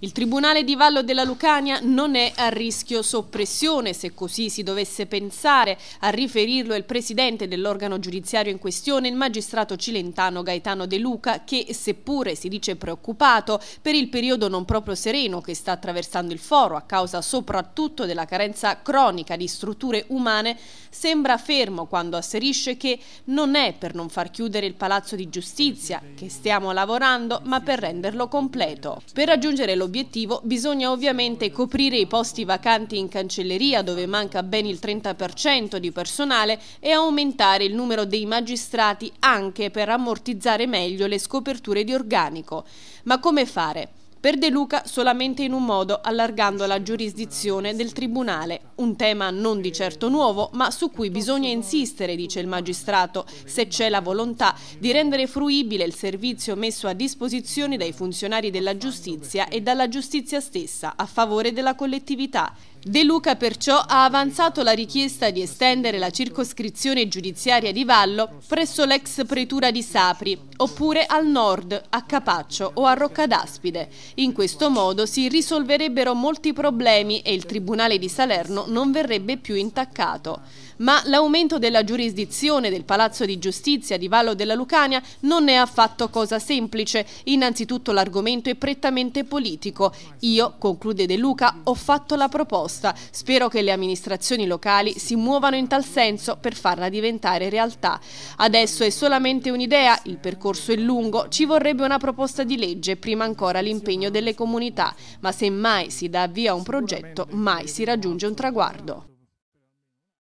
Il Tribunale di Vallo della Lucania non è a rischio soppressione, se così si dovesse pensare. A riferirlo il presidente dell'organo giudiziario in questione, il magistrato cilentano Gaetano De Luca, che seppure si dice preoccupato per il periodo non proprio sereno che sta attraversando il foro a causa soprattutto della carenza cronica di strutture umane, sembra fermo quando asserisce che non è per non far chiudere il Palazzo di Giustizia che stiamo lavorando, ma per renderlo completo. Per raggiungere lo l'obiettivo bisogna ovviamente coprire i posti vacanti in cancelleria dove manca ben il 30% di personale e aumentare il numero dei magistrati anche per ammortizzare meglio le scoperture di organico. Ma come fare? Per De Luca solamente in un modo, allargando la giurisdizione del Tribunale. Un tema non di certo nuovo, ma su cui bisogna insistere, dice il magistrato, se c'è la volontà di rendere fruibile il servizio messo a disposizione dai funzionari della giustizia e dalla giustizia stessa a favore della collettività. De Luca perciò ha avanzato la richiesta di estendere la circoscrizione giudiziaria di Vallo presso l'ex pretura di Sapri, oppure al nord, a Capaccio o a Roccadaspide. In questo modo si risolverebbero molti problemi e il Tribunale di Salerno non verrebbe più intaccato. Ma l'aumento della giurisdizione del Palazzo di Giustizia di Vallo della Lucania non è affatto cosa semplice. Innanzitutto l'argomento è prettamente politico. Io, conclude De Luca, ho fatto la proposta. Spero che le amministrazioni locali si muovano in tal senso per farla diventare realtà. Adesso è solamente un'idea, il percorso è lungo, ci vorrebbe una proposta di legge, prima ancora l'impegno delle comunità, ma se mai si dà avvio a un progetto, mai si raggiunge un traguardo.